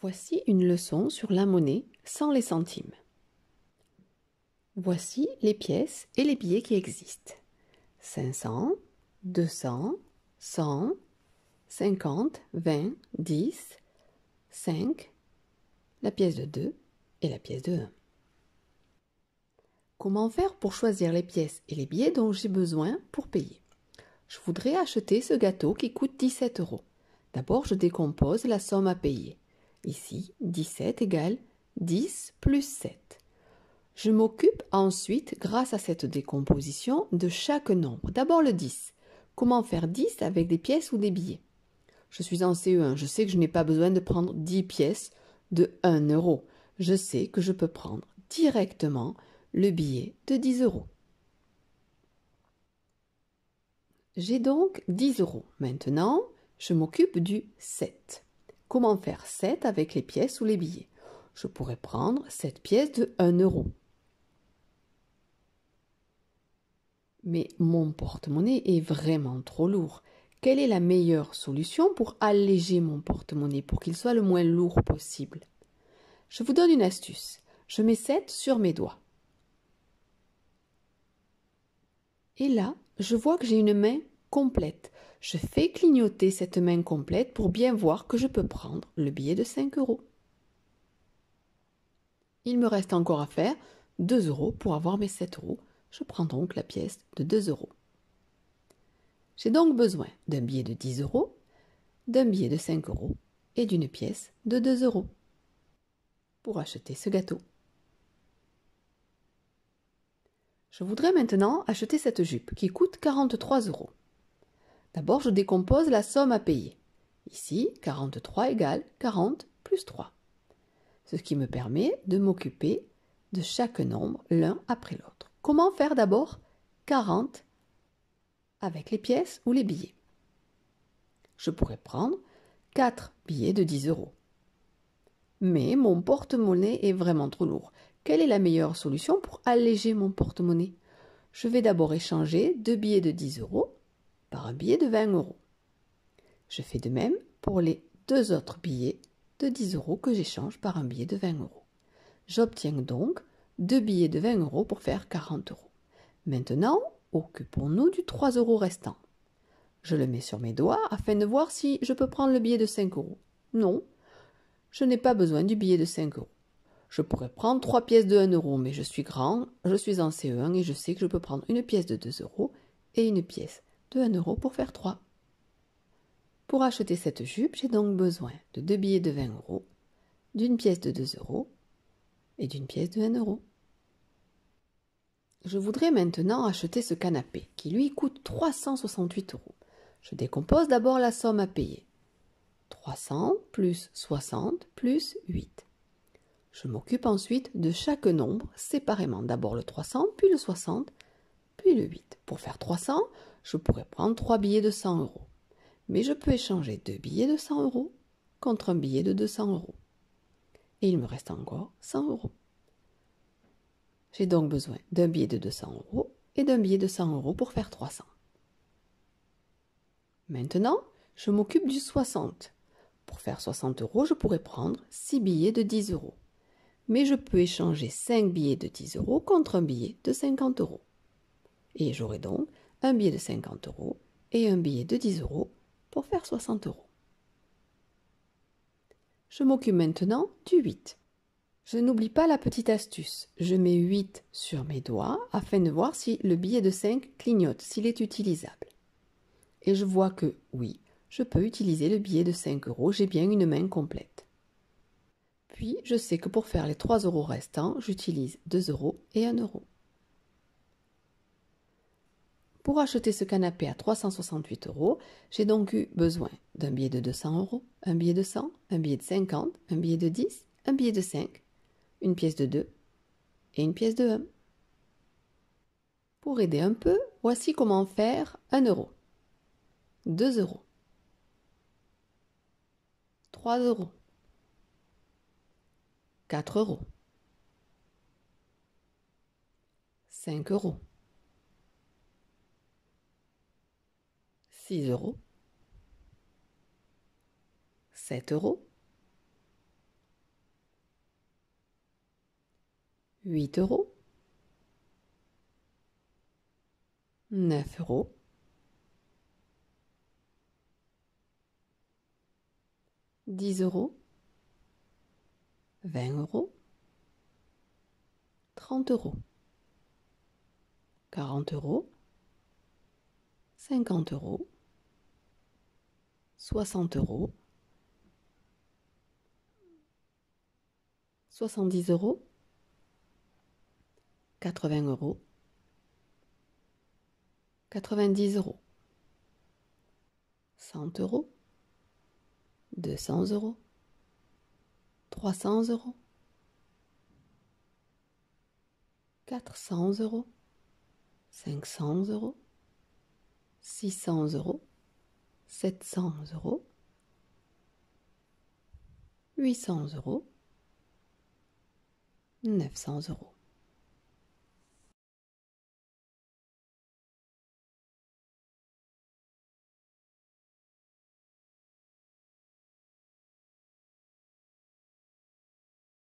Voici une leçon sur la monnaie sans les centimes. Voici les pièces et les billets qui existent. 500, 200, 100, 50, 20, 10, 5, la pièce de 2 et la pièce de 1. Comment faire pour choisir les pièces et les billets dont j'ai besoin pour payer? Je voudrais acheter ce gâteau qui coûte 17 euros. D'abord, je décompose la somme à payer. Ici, 17 égale 10 plus 7. Je m'occupe ensuite, grâce à cette décomposition, de chaque nombre. D'abord le 10. Comment faire 10 avec des pièces ou des billets? Je suis en CE1, je sais que je n'ai pas besoin de prendre 10 pièces de 1 euro. Je sais que je peux prendre directement le billet de 10 euros. J'ai donc 10 euros. Maintenant, je m'occupe du 7. Comment faire 7 avec les pièces ou les billets Je pourrais prendre cette pièce de 1 euro. Mais mon porte-monnaie est vraiment trop lourd. Quelle est la meilleure solution pour alléger mon porte-monnaie, pour qu'il soit le moins lourd possible? Je vous donne une astuce. Je mets 7 sur mes doigts. Et là, je vois que j'ai une main complète. Je fais clignoter cette main complète pour bien voir que je peux prendre le billet de 5 euros. Il me reste encore à faire 2 euros pour avoir mes 7 euros. Je prends donc la pièce de 2 euros. J'ai donc besoin d'un billet de 10 euros, d'un billet de 5 euros et d'une pièce de 2 euros pour acheter ce gâteau. Je voudrais maintenant acheter cette jupe qui coûte 43 euros. D'abord, je décompose la somme à payer. Ici, 43 égale 40 plus 3. Ce qui me permet de m'occuper de chaque nombre l'un après l'autre. Comment faire d'abord 40 avec les pièces ou les billets? Je pourrais prendre 4 billets de 10 euros. Mais mon porte-monnaie est vraiment trop lourd. Quelle est la meilleure solution pour alléger mon porte-monnaie? Je vais d'abord échanger deux billets de 10 euros par un billet de 20 euros. Je fais de même pour les deux autres billets de 10 euros que j'échange par un billet de 20 euros. J'obtiens donc deux billets de 20 euros pour faire 40 euros. Maintenant, occupons-nous du 3 euros restant. Je le mets sur mes doigts afin de voir si je peux prendre le billet de 5 euros. Non, je n'ai pas besoin du billet de 5 euros. Je pourrais prendre trois pièces de 1 euro, mais je suis grand, je suis en CE1 et je sais que je peux prendre une pièce de 2 euros et une pièce de 1 euro pour faire 3. Pour acheter cette jupe, j'ai donc besoin de deux billets de 20 euros, d'une pièce de 2 euros et d'une pièce de 1 euro. Je voudrais maintenant acheter ce canapé qui lui coûte 368 euros. Je décompose d'abord la somme à payer. 300 plus 60 plus 8. Je m'occupe ensuite de chaque nombre séparément. D'abord le 300, puis le 60, puis le 8. Pour faire 300, je pourrais prendre trois billets de 100 euros. Mais je peux échanger deux billets de 100 euros contre un billet de 200 euros. Et il me reste encore 100 euros. J'ai donc besoin d'un billet de 200 euros et d'un billet de 100 euros pour faire 300. Maintenant, je m'occupe du 60. Pour faire 60 euros, je pourrais prendre 6 billets de 10 euros. Mais je peux échanger 5 billets de 10 euros contre un billet de 50 euros. Et j'aurai donc un billet de 50 euros et un billet de 10 euros pour faire 60 euros. Je m'occupe maintenant du 8. Je n'oublie pas la petite astuce. Je mets 8 sur mes doigts afin de voir si le billet de 5 clignote, s'il est utilisable. Et je vois que oui, je peux utiliser le billet de 5 euros, j'ai bien une main complète. Puis, je sais que pour faire les 3 euros restants, j'utilise 2 euros et 1 euro. Pour acheter ce canapé à 368 euros, j'ai donc eu besoin d'un billet de 200 euros, un billet de 100, un billet de 50, un billet de 10, un billet de 5, une pièce de 2 et une pièce de 1. Pour aider un peu, voici comment faire 1 euro, 2 euros, 3 euros, 4 euros, 5 euros, 6 euros, 7 euros, 8 euros, 9 euros, 10 euros, 20 euros, 30 euros, 40 euros, 50 euros, 60 euros, 70 euros, 80 euros, 90 euros, 100 euros, 200 euros, 300 euros, 400 euros, 500 euros, 600 euros, 700 euros, 800 euros, 900 euros.